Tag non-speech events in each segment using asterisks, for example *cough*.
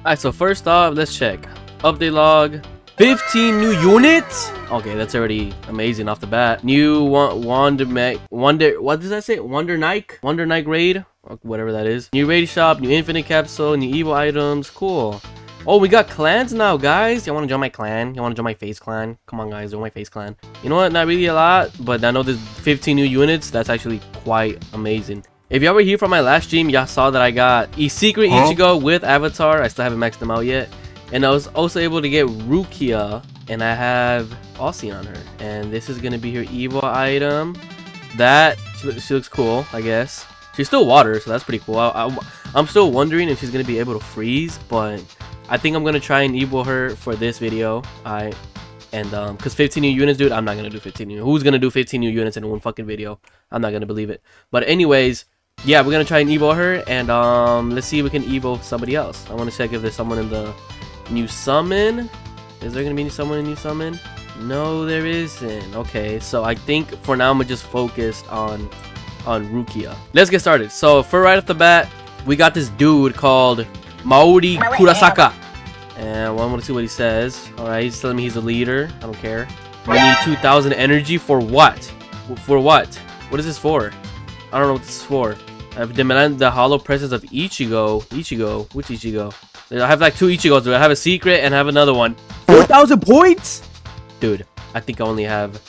Alright, so first off, let's check. Update log. 15 new units? Okay, that's already amazing off the bat. New Wonder Wonder what does that say? Wonder Nike? Wonder Nike raid? Whatever that is. New raid shop, new infinite capsule, new evil items. Cool. Oh, we got clans now, guys. You want to join my clan? You want to join my face clan? Come on, guys, join my face clan. You know what? Not really a lot, but I know there's 15 new units. That's actually quite amazing. If y'all were here from my last stream, y'all saw that I got a secret huh? Ichigo with Avatar. I still haven't maxed them out yet. And I was also able to get Rukia, and I have Aussie on her. And this is going to be her evil item. That, she, she, looks cool, I guess. She's still water, so that's pretty cool. I, I'm still wondering if she's going to be able to freeze, but I think I'm gonna try and evil her for this video. I and um, cause 15 new units, dude, I'm not gonna do 15 new. Who's gonna do 15 new units in one fucking video? I'm not gonna believe it. But anyways, yeah, we're gonna try and evil her, and um, let's see if we can evil somebody else. I want to check if there's someone in the new summon. Is there gonna be someone in the new summon? No, there isn't. Okay, so I think for now I'm gonna just focus on on Rukia. Let's get started. So for right off the bat, we got this dude called Maori Kurasaka. And well, I want to see what he says. Alright, he's telling me he's a leader. I don't care. We need 2,000 energy for what? For what? What is this for? I don't know what this is for. I've demanded the hollow presence of Ichigo. Ichigo? Which Ichigo? I have like two Ichigos. I have a secret and I have another one? 4,000 points? Dude, I think I only have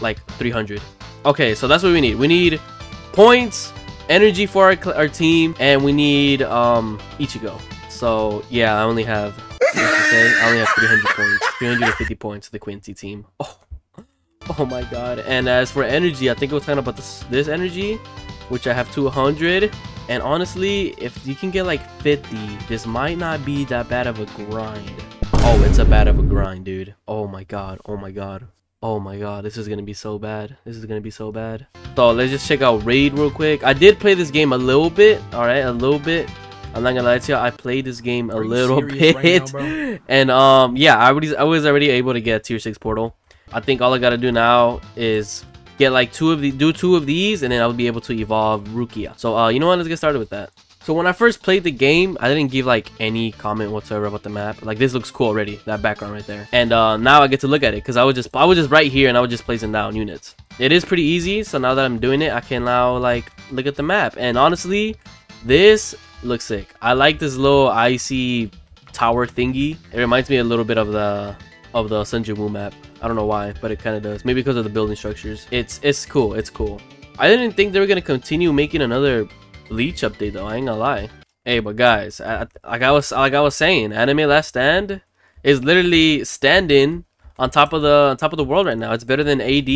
like 300. Okay, so that's what we need. We need points, energy for our, our team, and we need um Ichigo. So yeah, I only have say, I only have 300 points, 350 points to the Quincy team. Oh, *laughs* oh my god! And as for energy, I think it was kind of about this this energy, which I have 200. And honestly, if you can get like 50, this might not be that bad of a grind. Oh, it's a bad of a grind, dude. Oh my god. Oh my god. Oh my god, this is gonna be so bad. This is gonna be so bad. So let's just check out Raid real quick. I did play this game a little bit, alright, a little bit. I'm not gonna lie to you, I played this game a little bit. Right now, *laughs* and um yeah, I already I was already able to get tier 6 portal. I think all I gotta do now is get like two of the do two of these and then I'll be able to evolve Rukia. So uh you know what, let's get started with that. So when I first played the game, I didn't give like any comment whatsoever about the map. Like this looks cool already, that background right there. And uh, now I get to look at it because I was just I was just right here and I was just placing down units. It is pretty easy, so now that I'm doing it, I can now like look at the map. And honestly, this looks sick. I like this little icy tower thingy. It reminds me a little bit of the of the Senjumu map. I don't know why, but it kind of does. Maybe because of the building structures. It's it's cool. It's cool. I didn't think they were gonna continue making another Bleach update though. I ain't gonna lie. Hey, but guys, I, like I was like I was saying, Anime Last Stand is literally standing on top of the on top of the world right now. It's better than AD.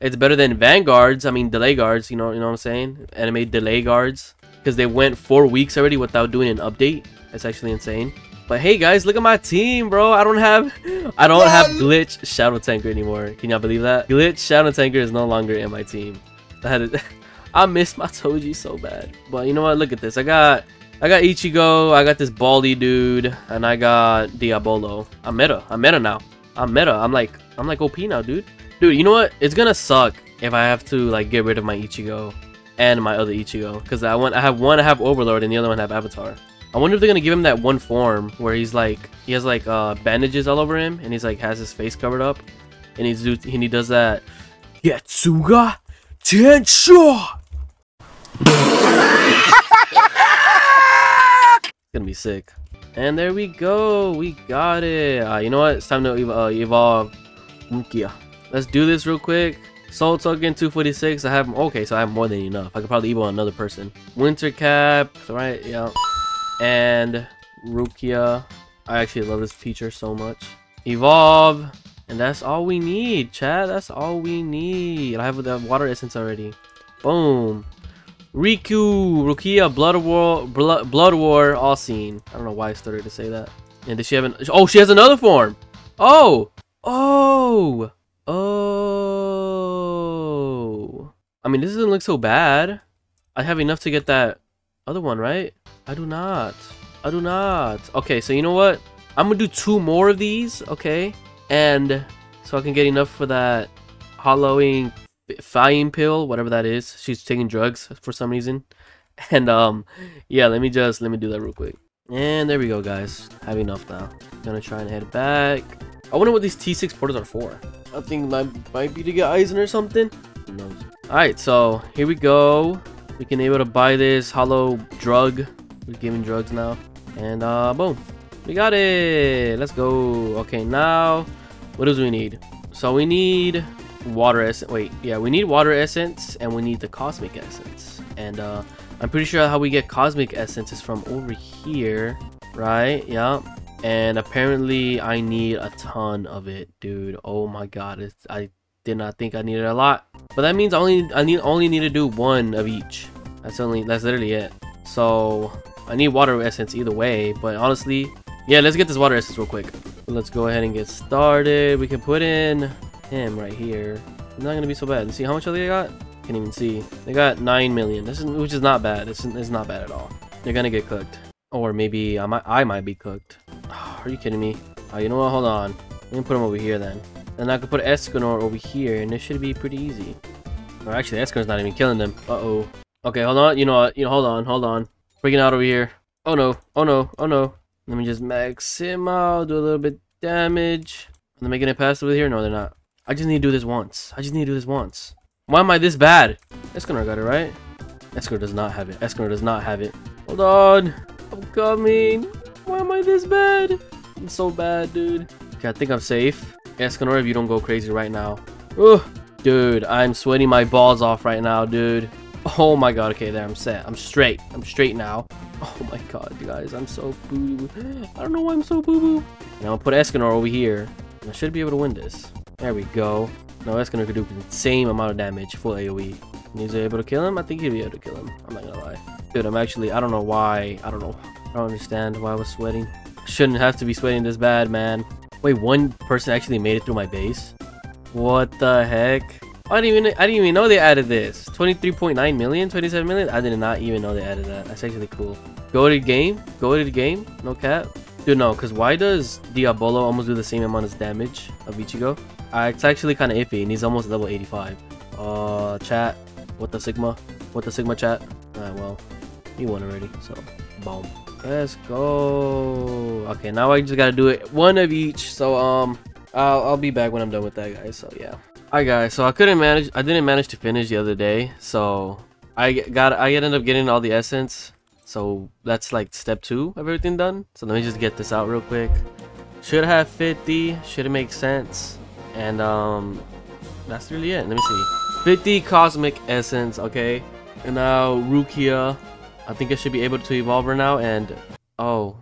It's better than Vanguards. I mean, delay guards. You know, you know what I'm saying? Anime delay guards because they went four weeks already without doing an update. That's actually insane. But hey guys, look at my team, bro. I don't have I don't have glitch shadow tanker anymore. Can y'all believe that? Glitch shadow tanker is no longer in my team. I had it. *laughs* I miss my Toji so bad. But you know what? Look at this. I got I got Ichigo, I got this Baldy dude, and I got Diabolo. I'm meta. I'm meta now. I'm meta. I'm like I'm like OP now, dude. Dude, you know what? It's gonna suck if I have to like get rid of my Ichigo and my other Ichigo. Because I want I have one I have Overlord and the other one I have Avatar. I wonder if they're gonna give him that one form where he's like he has like uh bandages all over him and he's like has his face covered up and he's and he does that Getsuga Tensho it's gonna be sick. And there we go. We got it. Uh, you know what? It's time to ev uh, evolve Rukia. Let's do this real quick. Soul Token 246. I have okay, so I have more than enough. I could probably evolve another person. Winter Cap, right? Yeah. And Rukia. I actually love this feature so much. Evolve. And that's all we need, Chad. That's all we need. I have the water essence already. Boom. Riku, Rukia, Blood War, Blood, Blood War, all seen. I don't know why I started to say that. And does she have an? Oh, she has another form. Oh, oh, oh. I mean, this doesn't look so bad. I have enough to get that other one, right? I do not. I do not. Okay, so you know what? I'm gonna do two more of these, okay? And so I can get enough for that hollowing Fine pill, whatever that is. She's taking drugs for some reason. *laughs* And um, yeah, let me just let me do that real quick. And there we go, guys. Have enough now. Gonna try and head back. I wonder what these T6 portals are for. I think might, might be to get Aizen or something. Who knows? Alright, so here we go. We can able to buy this hollow drug. We're giving drugs now. And uh boom. We got it. Let's go. Okay, now what do we need? So we need water essence. Wait, yeah, we need water essence and we need the cosmic essence. And uh I'm pretty sure how we get cosmic essence is from over here, right? Yeah. And apparently I need a ton of it, dude. Oh my god, it's, I did not think I needed a lot. But that means I only I need only need to do one of each. That's only that's literally it. So I need water essence either way, but honestly, yeah, let's get this water essence real quick. Let's go ahead and get started. We can put in him right here. It's not gonna be so bad. See how much other they got? Can't even see. They got nine million. This is which is not bad. It's, it's not bad at all. They're gonna get cooked, or maybe I might I might be cooked. *sighs* Are you kidding me? Oh, you know what? Hold on. Let me put him over here then. And I can put Escanor over here, and this should be pretty easy. Or actually, Escanor's not even killing them. Uh-oh. Okay, hold on. You know what? You know, hold on, hold on. Freaking out over here. Oh no, oh no, oh no. Let me just max him out, do a little bit damage. Are they making it past over here? No, they're not. I just need to do this once. I just need to do this once. Why am I this bad? Escanor got it, right? Escanor does not have it. Escanor does not have it. Hold on. I'm coming. Why am I this bad? I'm so bad, dude. Okay, I think I'm safe. Escanor, if you don't go crazy right now. Ugh. Dude, I'm sweating my balls off right now, dude. Oh my god, okay, there, I'm set. I'm straight. I'm straight now. Oh my god, you guys, I'm so boo. I don't know why I'm so boo-boo. Now I'll put Escanor over here. I should be able to win this. There we go. Now Escanor could do the same amount of damage, full AoE. And he's able to kill him? I think he'll be able to kill him. I'm not gonna lie. Dude, I'm actually, I don't know why. I don't know. I don't understand why I was sweating. Shouldn't have to be sweating this bad, man. Wait, one person actually made it through my base? What the heck? I didn't even I didn't even know they added this. 23.9 million, 27 million. I did not even know they added that. That's actually cool. Go to the game. Go to the game. No cap. Dude, no, because why does Diabolo almost do the same amount of damage of Ichigo? Uh, it's actually kind of iffy, and he's almost level 85. Uh, chat. What the Sigma? What the Sigma chat? Alright, well, he won already, so boom. Let's go. Okay, now I just gotta do it one of each. So um, I'll I'll be back when I'm done with that, guys. So yeah. Alright, guys. So I couldn't manage. I didn't manage to finish the other day. So I got I ended up getting all the essence. So that's like step two of everything done. So let me just get this out real quick. Should have 50. Should make sense? And um, that's really it. Let me see. 50 cosmic essence. Okay. And now Rukia. I think I should be able to evolve her now, and oh,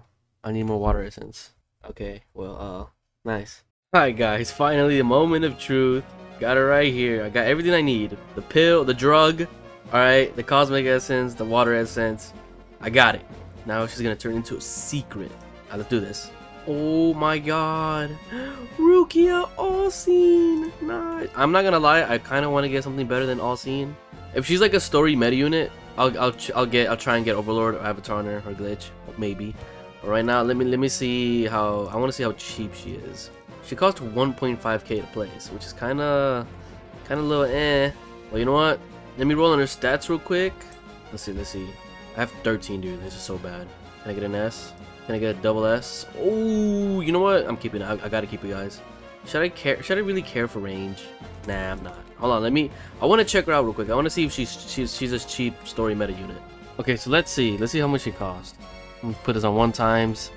I need more water essence. Okay, well, uh, nice. Alright guys, finally the moment of truth. Got it right here. I got everything I need. The pill, the drug, alright, the cosmic essence, the water essence. I got it. Now she's gonna turn into a secret. Right, let's do this. Oh my god. *gasps* Rukia All Seen. Nice. I'm not gonna lie, I kinda wanna get something better than All Seen. If she's like a story meta unit, I'll I'll I'll get I'll try and get Overlord or Avatar on her or Glitch maybe. But right now, let me let me see how I want to see how cheap she is. She costs 1.5k to place, which is kind of kind of little eh. Well, you know what? Let me roll on her stats real quick. Let's see. Let's see. I have 13, dude. This is so bad. Can I get an S? Can I get a double S? Oh, you know what? I'm keeping it. I, I gotta keep it, guys. Should I care? Should I really care for range? Nah, I'm not. Hold on, let me. I want to check her out real quick. I want to see if she's she's she's a cheap story meta unit. Okay, so let's see. Let's see how much she cost. Me put this on one times.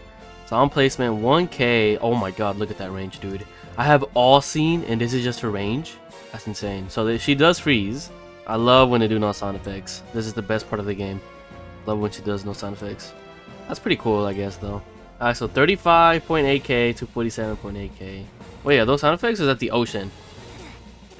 So on placement, 1k. Oh my god, look at that range, dude. I have all seen, and this is just her range. That's insane. So she does freeze. I love when they do no sound effects. This is the best part of the game. Love when she does no sound effects. That's pretty cool, I guess, though. Alright, so 35.8k to 47.8k. Wait, are those sound effects? is that the ocean?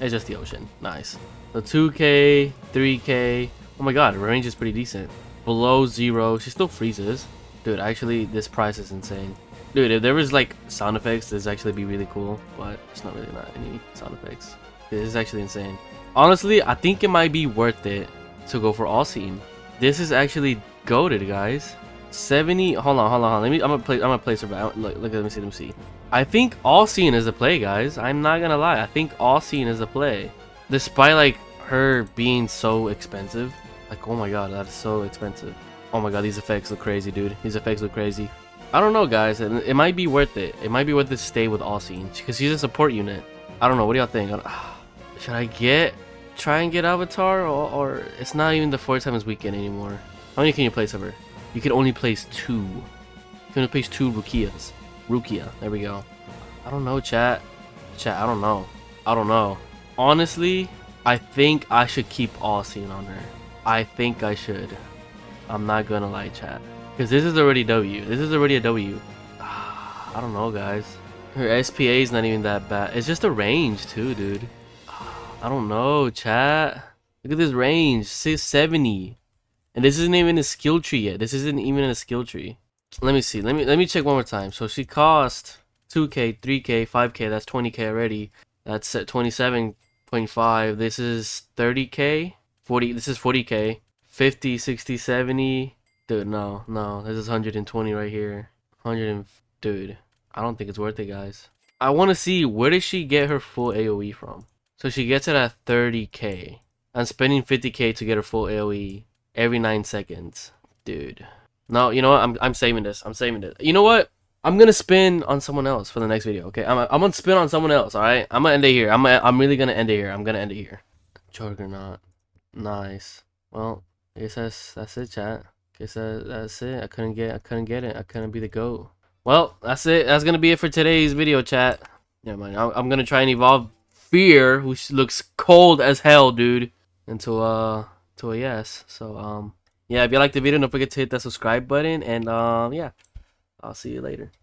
It's just the ocean. Nice. The 2k, 3k. Oh my god, her range is pretty decent. Below zero, she still freezes. Dude, actually, this price is insane. Dude, if there was like sound effects, this actually be really cool. But it's not really not any sound effects. This is actually insane. Honestly, I think it might be worth it to go for all scene. This is actually goaded, guys. 70. Hold on, hold on, hold on. Let me. I'm gonna play. I'm gonna place her. Look, look. Let me see. Let me see. I think all scene is a play, guys. I'm not gonna lie. I think all scene is a play. Despite like her being so expensive. Like, oh my god, that is so expensive. Oh my god, these effects look crazy, dude. These effects look crazy. I don't know, guys. It, it might be worth it. It might be worth it to stay with all Austin because she's a support unit. I don't know. What do y'all think? *sighs* Should I get try and get Avatar or, or it's not even the four times weekend anymore? How many can you place of her? You can only place two. You can only place two Rukias. Rukia. There we go. I don't know, chat. Chat. I don't know. I don't know. Honestly, I think I should keep all Austin on her. I think I should. I'm not gonna lie, chat. Because this is already W. This is already a W. *sighs* I don't know, guys. Her SPA is not even that bad. It's just a range, too, dude. *sighs* I don't know, chat. Look at this range. 670. And this isn't even a skill tree yet. This isn't even a skill tree. Let me see. Let me let me check one more time. So she cost 2k, 3k, 5k. That's 20k already. That's at 27.5. This is 30k. 40. This is 40k. 50, 60, 70. Dude, no, no. This is 120 right here. 100 and... Dude, I don't think it's worth it, guys. I want to see where does she get her full AoE from? So she gets it at 30k. I'm spending 50k to get her full AoE every 9 seconds. Dude. No, you know what? I'm, I'm saving this. I'm saving it. You know what? I'm gonna spin on someone else for the next video, okay? I'm, I'm gonna spin on someone else, alright? I'm gonna end it here. I'm, I'm really gonna end it here. I'm gonna end it here. Juggernaut. Nice. Well, I guess that's, that's it, chat. I Guess that, that's it. I couldn't get I couldn't get it. I couldn't be the GOAT. Well, that's it. That's gonna be it for today's video, chat. Yeah, man. I'm, I'm gonna try and evolve Fear, which looks cold as hell, dude, into uh to a yes. So um yeah, if you liked the video, don't forget to hit that subscribe button and um yeah, I'll see you later.